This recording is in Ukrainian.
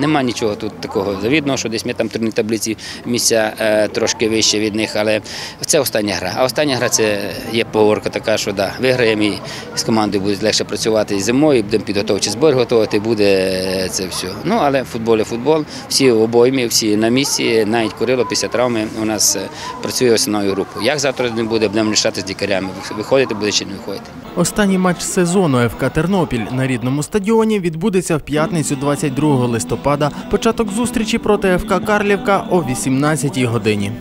Нема нічого тут такого завідного, що десь ми там турнірній таблиці місця е, трошки вище від них, але це остання гра. А остання гра це є поговорка така, що да, виграємо і з командою буде легше працювати і зимою, будемо підготовчий збір готувати, буде це все. Ну але футбол є футбол, всі в обоймі, всі на місці, навіть Курило після травми у нас е, працює основною групою. Як завтра не буде, будемо рішати з лікарями, виходити буде чи не виходити. Останній матч сезону ФК Тернопіль на рідному стадіоні відбудеться в п'ятницю 22 листопада. Початок зустрічі проти ФК Карлівка о 18 годині.